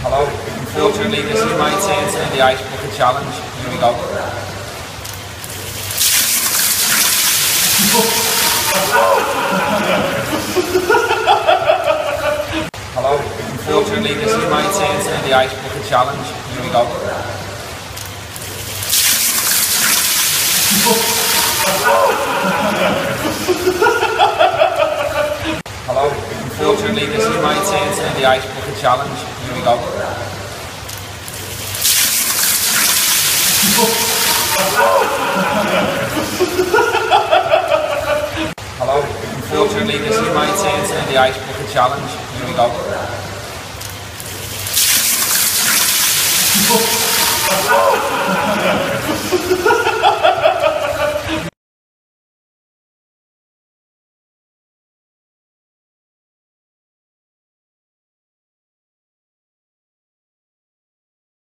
Unfortunately, this is my turn the ice bucket challenge. Here we go. Hello. Unfortunately, this is my turn the ice bucket challenge. Here we go. Hello. Unfortunately, this is my turn to the ice bucket challenge. Here we go. Hello. Unfortunately, this is my turn to the ice bucket challenge. Here we go.